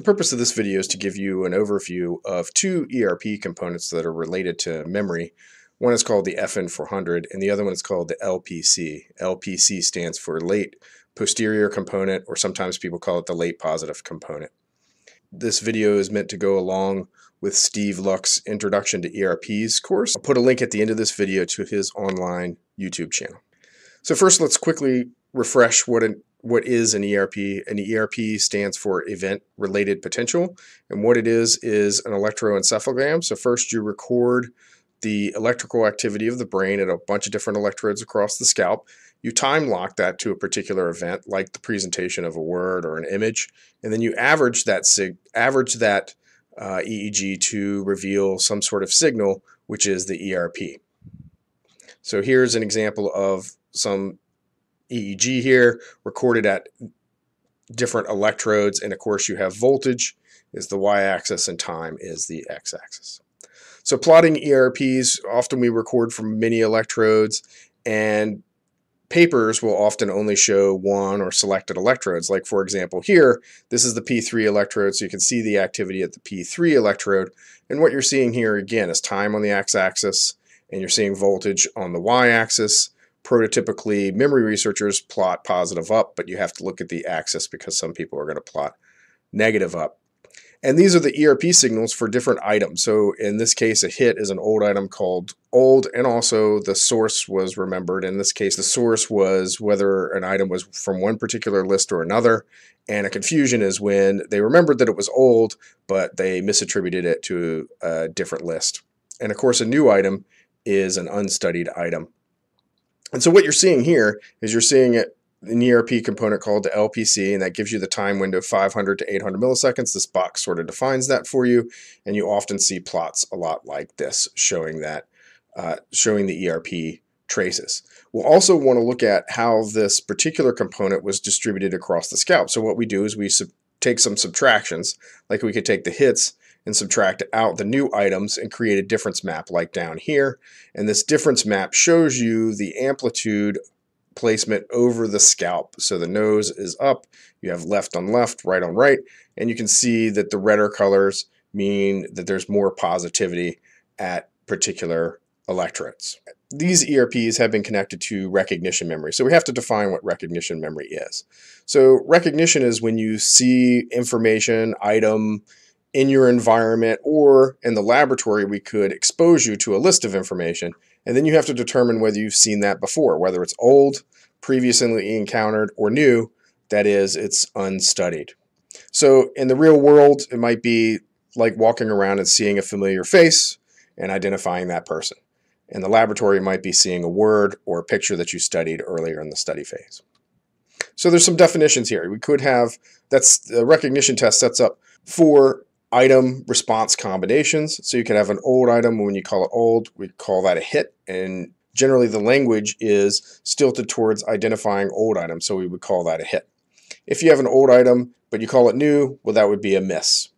The purpose of this video is to give you an overview of two ERP components that are related to memory. One is called the FN400 and the other one is called the LPC. LPC stands for late posterior component or sometimes people call it the late positive component. This video is meant to go along with Steve Luck's Introduction to ERPs course. I'll put a link at the end of this video to his online YouTube channel. So first let's quickly refresh what an what is an ERP. An ERP stands for Event Related Potential, and what it is is an electroencephalogram. So first you record the electrical activity of the brain at a bunch of different electrodes across the scalp. You time lock that to a particular event, like the presentation of a word or an image, and then you average that sig average that uh, EEG to reveal some sort of signal, which is the ERP. So here's an example of some EEG here, recorded at different electrodes, and of course you have voltage is the y-axis and time is the x-axis. So plotting ERPs, often we record from many electrodes, and papers will often only show one or selected electrodes. Like for example here, this is the P3 electrode, so you can see the activity at the P3 electrode. And what you're seeing here again is time on the x-axis, and you're seeing voltage on the y-axis prototypically memory researchers plot positive up, but you have to look at the axis because some people are going to plot negative up. And these are the ERP signals for different items. So in this case, a hit is an old item called old, and also the source was remembered. In this case, the source was whether an item was from one particular list or another. And a confusion is when they remembered that it was old, but they misattributed it to a different list. And of course, a new item is an unstudied item. And so what you're seeing here is you're seeing it an ERP component called the LPC, and that gives you the time window 500 to 800 milliseconds. This box sort of defines that for you, and you often see plots a lot like this showing that, uh, showing the ERP traces. We'll also want to look at how this particular component was distributed across the scalp. So what we do is we take some subtractions, like we could take the hits and subtract out the new items and create a difference map like down here. And this difference map shows you the amplitude placement over the scalp. So the nose is up, you have left on left, right on right, and you can see that the redder colors mean that there's more positivity at particular electrodes. These ERPs have been connected to recognition memory, so we have to define what recognition memory is. So recognition is when you see information, item, in your environment or in the laboratory, we could expose you to a list of information. And then you have to determine whether you've seen that before, whether it's old, previously encountered, or new. That is, it's unstudied. So in the real world, it might be like walking around and seeing a familiar face and identifying that person. In the laboratory, it might be seeing a word or a picture that you studied earlier in the study phase. So there's some definitions here. We could have, that's the recognition test sets up four item response combinations. So you can have an old item when you call it old, we call that a hit. And generally the language is stilted towards identifying old items. So we would call that a hit. If you have an old item, but you call it new, well, that would be a miss.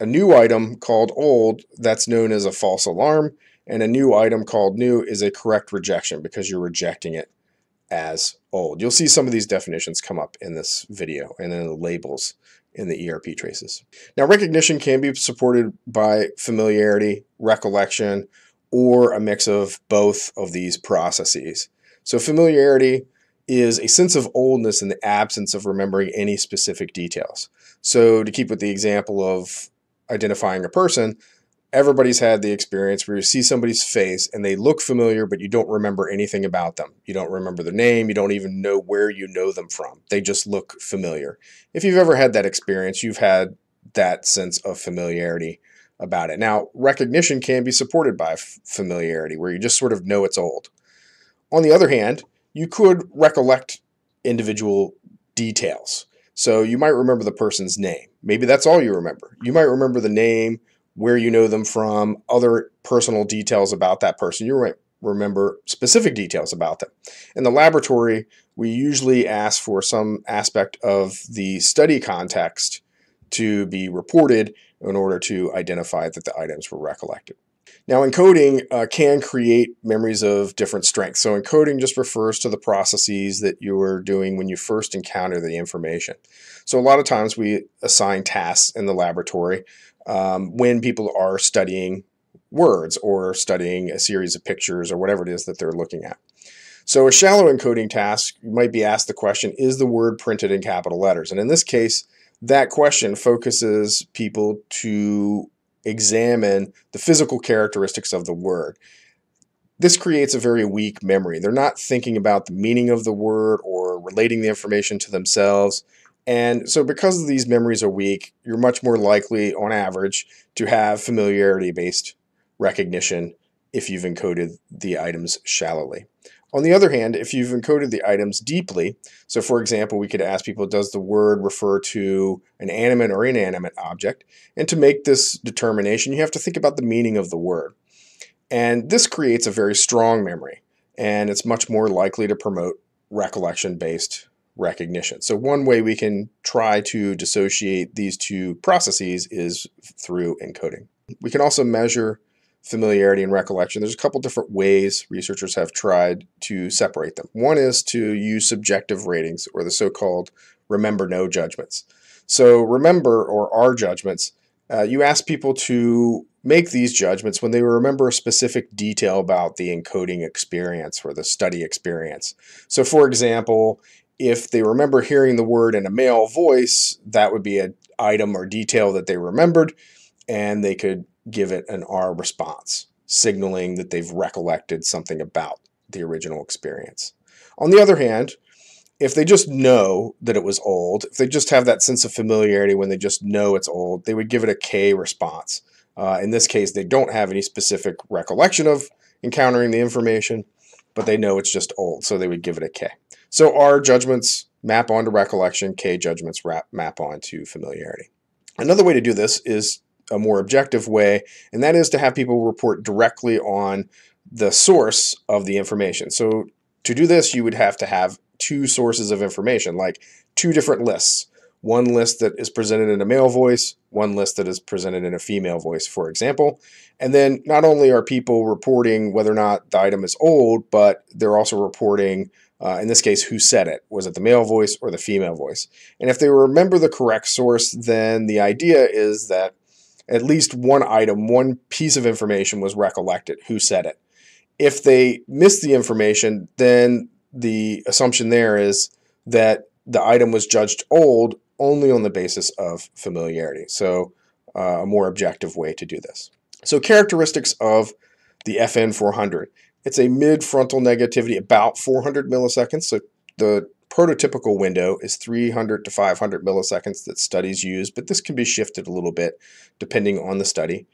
A new item called old, that's known as a false alarm. And a new item called new is a correct rejection because you're rejecting it as old. You'll see some of these definitions come up in this video and in the labels in the ERP traces. Now recognition can be supported by familiarity, recollection, or a mix of both of these processes. So familiarity is a sense of oldness in the absence of remembering any specific details. So to keep with the example of identifying a person, everybody's had the experience where you see somebody's face and they look familiar, but you don't remember anything about them. You don't remember their name. You don't even know where you know them from. They just look familiar. If you've ever had that experience, you've had that sense of familiarity about it. Now, recognition can be supported by familiarity, where you just sort of know it's old. On the other hand, you could recollect individual details. So you might remember the person's name. Maybe that's all you remember. You might remember the name, where you know them from, other personal details about that person. You might remember specific details about them. In the laboratory, we usually ask for some aspect of the study context to be reported in order to identify that the items were recollected. Now, encoding uh, can create memories of different strengths. So, encoding just refers to the processes that you are doing when you first encounter the information. So, a lot of times we assign tasks in the laboratory um, when people are studying words or studying a series of pictures or whatever it is that they're looking at. So, a shallow encoding task, you might be asked the question is the word printed in capital letters? And in this case, that question focuses people to examine the physical characteristics of the word. This creates a very weak memory. They're not thinking about the meaning of the word or relating the information to themselves. And so, because these memories are weak, you're much more likely, on average, to have familiarity based recognition if you've encoded the items shallowly. On the other hand, if you've encoded the items deeply, so for example, we could ask people, does the word refer to an animate or inanimate object? And to make this determination, you have to think about the meaning of the word. And this creates a very strong memory, and it's much more likely to promote recollection based recognition. So, one way we can try to dissociate these two processes is through encoding. We can also measure familiarity and recollection. There's a couple different ways researchers have tried to separate them. One is to use subjective ratings or the so called remember know judgments. So, remember or R judgments, uh, you ask people to make these judgments when they remember a specific detail about the encoding experience or the study experience. So, for example, if they remember hearing the word in a male voice, that would be an item or detail that they remembered, and they could give it an R response, signaling that they've recollected something about the original experience. On the other hand, if they just know that it was old, if they just have that sense of familiarity when they just know it's old, they would give it a K response. Uh, in this case, they don't have any specific recollection of encountering the information, but they know it's just old, so they would give it a K. So R judgments map onto recollection, K judgments map onto familiarity. Another way to do this is a more objective way, and that is to have people report directly on the source of the information. So to do this, you would have to have two sources of information, like two different lists. One list that is presented in a male voice, one list that is presented in a female voice, for example. And then not only are people reporting whether or not the item is old, but they're also reporting, uh, in this case, who said it. Was it the male voice or the female voice? And if they remember the correct source, then the idea is that at least one item, one piece of information was recollected, who said it. If they miss the information, then the assumption there is that the item was judged old only on the basis of familiarity. So, uh, a more objective way to do this. So, characteristics of the FN 400. It's a mid frontal negativity, about 400 milliseconds. So, the prototypical window is 300 to 500 milliseconds that studies use, but this can be shifted a little bit depending on the study.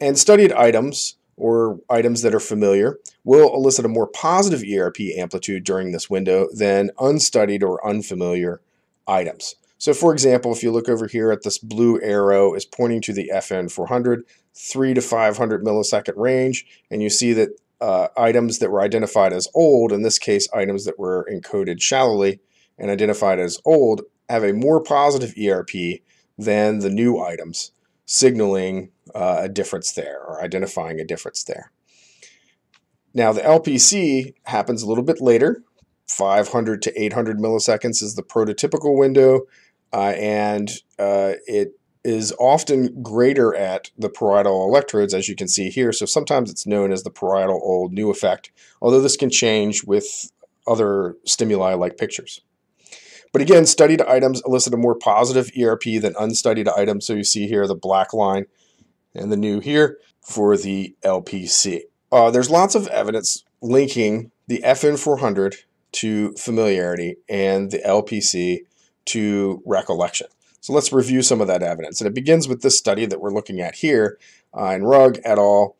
And studied items, or items that are familiar, will elicit a more positive ERP amplitude during this window than unstudied or unfamiliar items. So for example, if you look over here at this blue arrow is pointing to the FN 400, 3 to 500 millisecond range, and you see that uh, items that were identified as old, in this case, items that were encoded shallowly and identified as old, have a more positive ERP than the new items, signaling uh, a difference there or identifying a difference there. Now, the LPC happens a little bit later. 500 to 800 milliseconds is the prototypical window, uh, and uh, it is often greater at the parietal electrodes, as you can see here. So sometimes it's known as the parietal old new effect, although this can change with other stimuli like pictures. But again, studied items elicit a more positive ERP than unstudied items. So you see here the black line and the new here for the LPC. Uh, there's lots of evidence linking the FN400 to familiarity and the LPC to recollection. So let's review some of that evidence. And it begins with this study that we're looking at here uh, in Rugg et al.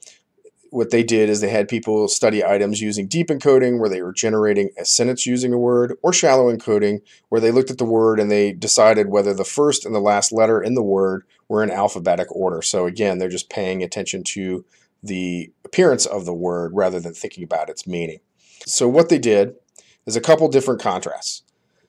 What they did is they had people study items using deep encoding, where they were generating a sentence using a word, or shallow encoding, where they looked at the word and they decided whether the first and the last letter in the word were in alphabetic order. So again, they're just paying attention to the appearance of the word rather than thinking about its meaning. So what they did is a couple different contrasts.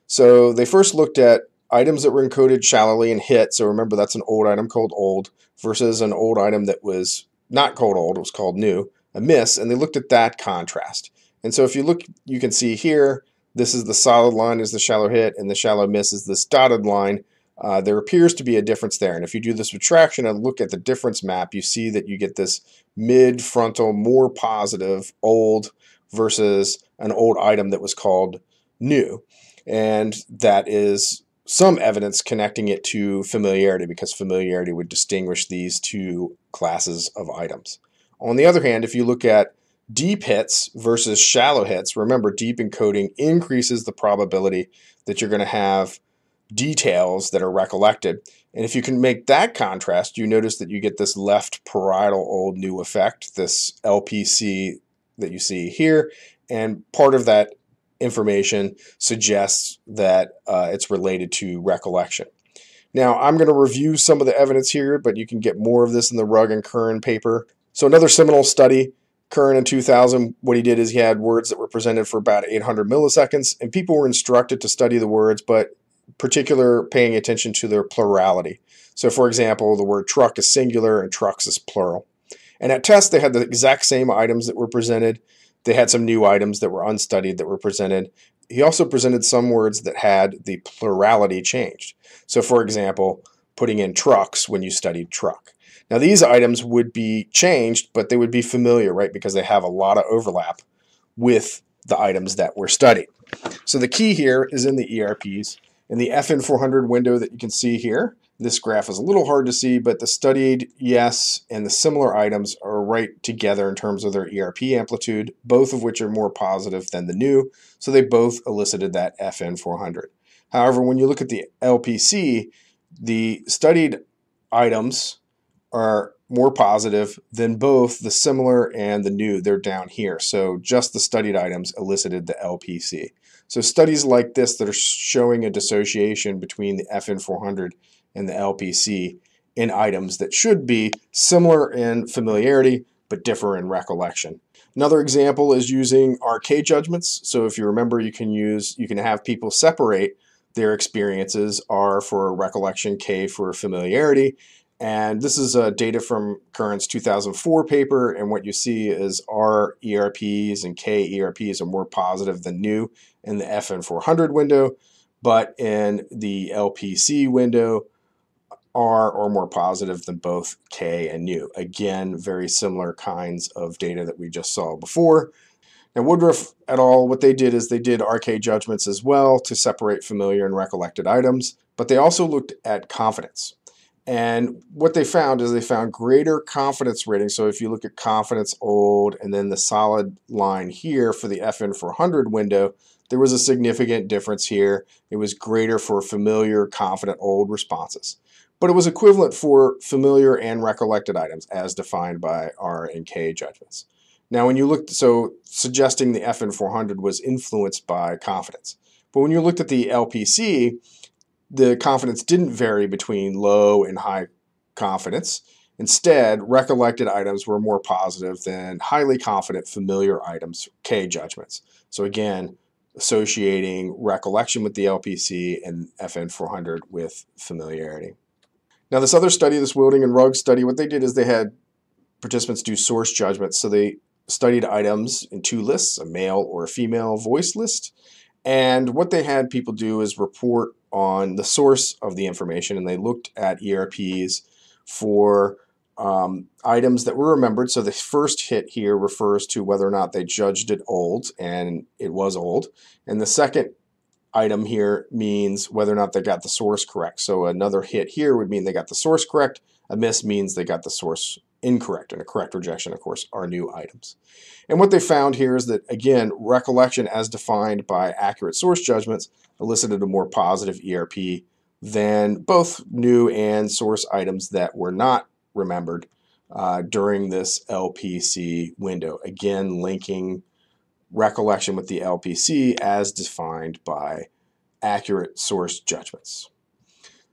So they first looked at items that were encoded shallowly and hit. So remember, that's an old item called old versus an old item that was not called old, it was called new, a miss, and they looked at that contrast. And so if you look, you can see here, this is the solid line is the shallow hit, and the shallow miss is this dotted line. Uh, there appears to be a difference there. And if you do the subtraction and look at the difference map, you see that you get this mid-frontal, more positive, old versus an old item that was called new. And that is some evidence connecting it to familiarity because familiarity would distinguish these two classes of items. On the other hand, if you look at deep hits versus shallow hits, remember deep encoding increases the probability that you're going to have details that are recollected. And if you can make that contrast, you notice that you get this left parietal old new effect, this LPC that you see here. And part of that information suggests that uh, it's related to recollection. Now, I'm going to review some of the evidence here, but you can get more of this in the Rugg and Curran paper. So another seminal study, Curran in 2000, what he did is he had words that were presented for about 800 milliseconds, and people were instructed to study the words, but particular paying attention to their plurality. So for example, the word truck is singular and trucks is plural. And at test, they had the exact same items that were presented, they had some new items that were unstudied that were presented. He also presented some words that had the plurality changed. So, for example, putting in trucks when you studied truck. Now, these items would be changed, but they would be familiar, right? Because they have a lot of overlap with the items that were studied. So the key here is in the ERPs. In the FN400 window that you can see here, this graph is a little hard to see, but the studied yes and the similar items are right together in terms of their ERP amplitude, both of which are more positive than the new, so they both elicited that FN 400. However, when you look at the LPC, the studied items are more positive than both the similar and the new. They're down here. So just the studied items elicited the LPC. So studies like this that are showing a dissociation between the FN400 and the LPC in items that should be similar in familiarity but differ in recollection. Another example is using RK judgments. So if you remember, you can use you can have people separate their experiences R for recollection, K for familiarity. And this is uh, data from Curran's 2004 paper, and what you see is R ERPs and K ERPs are more positive than new in the FN400 window, but in the LPC window, are or more positive than both K and U. Again, very similar kinds of data that we just saw before. Now, Woodruff et al., what they did is they did RK judgments as well to separate familiar and recollected items, but they also looked at confidence. And what they found is they found greater confidence rating. So if you look at confidence old and then the solid line here for the FN400 window, there was a significant difference here. It was greater for familiar, confident old responses but it was equivalent for familiar and recollected items as defined by R and K judgments. Now, when you looked, so suggesting the FN400 was influenced by confidence. But when you looked at the LPC, the confidence didn't vary between low and high confidence. Instead, recollected items were more positive than highly confident familiar items, K judgments. So again, associating recollection with the LPC and FN400 with familiarity. Now, this other study, this Wilding and Rugg study, what they did is they had participants do source judgments. So they studied items in two lists, a male or a female voice list. And what they had people do is report on the source of the information, and they looked at ERPs for um, items that were remembered. So the first hit here refers to whether or not they judged it old, and it was old. And the second item here means whether or not they got the source correct. So another hit here would mean they got the source correct. A miss means they got the source incorrect. And a correct rejection, of course, are new items. And what they found here is that, again, recollection as defined by accurate source judgments elicited a more positive ERP than both new and source items that were not remembered uh, during this LPC window. Again, linking recollection with the LPC as defined by accurate source judgments.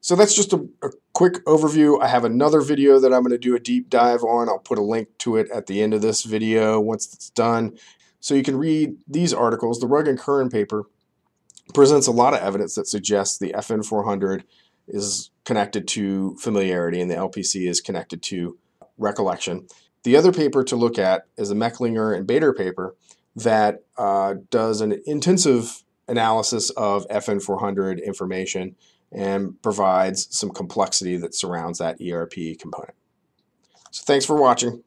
So that's just a, a, quick overview. I have another video that I'm going to do a deep dive on. I'll put a link to it at the end of this video once it's done. So you can read these articles. The Rugg and Curran paper presents a lot of evidence that suggests the FN400 is connected to familiarity and the LPC is connected to recollection. The other paper to look at is a Mecklinger and Bader paper that uh, does an intensive analysis of FN400 information and provides some complexity that surrounds that ERP component. So thanks for watching.